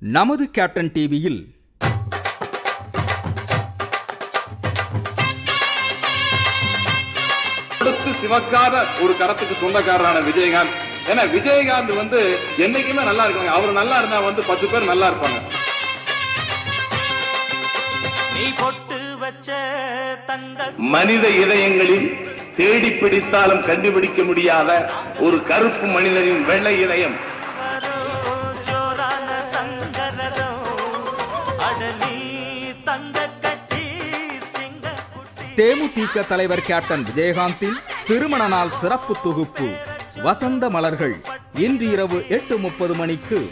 நமது கேப்டன் டிவியில் அடுத்து சிவக்காத ஒரு கரத்துக்கு சொந்தக்காரரான விஜயகாந்த். ஏன்னா விஜயகாந்த் வந்து என்னைக்குமே நல்லா இருக்காங்க. அவர் நல்லா இருந்தா வந்து பத்து பேர் நல்லா இருப்பாங்க. நீ பொட்டு வச்ச தங்க மனித இதயங்களில் தேடி பிடித்தாலும் கண்டுபிடிக்க முடியாத ஒரு கருப்பு மனிதனின் வெள்ளை இதயம். தேமுதிக தலைவர் கேப்டன் விஜயகாந்தின் திருமண நாள் சிறப்பு தொகுப்பு. வசந்த மலர்கள். இன்று இரவு எட்டு முப்பது மணிக்கு